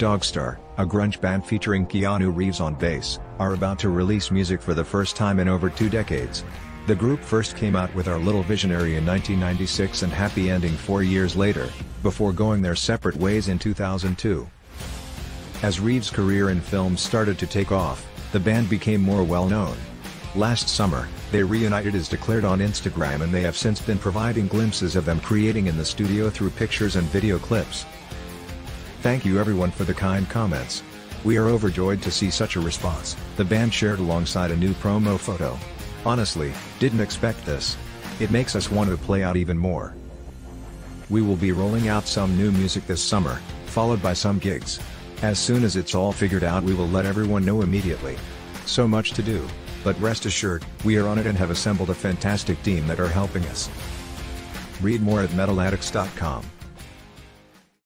Dogstar, a grunge band featuring Keanu Reeves on bass, are about to release music for the first time in over two decades. The group first came out with Our Little Visionary in 1996 and Happy Ending four years later, before going their separate ways in 2002. As Reeves' career in film started to take off, the band became more well-known. Last summer, they reunited as declared on Instagram and they have since been providing glimpses of them creating in the studio through pictures and video clips. Thank you everyone for the kind comments. We are overjoyed to see such a response, the band shared alongside a new promo photo. Honestly, didn't expect this. It makes us want to play out even more. We will be rolling out some new music this summer, followed by some gigs. As soon as it's all figured out we will let everyone know immediately. So much to do, but rest assured, we are on it and have assembled a fantastic team that are helping us. Read more at metaladdicts.com.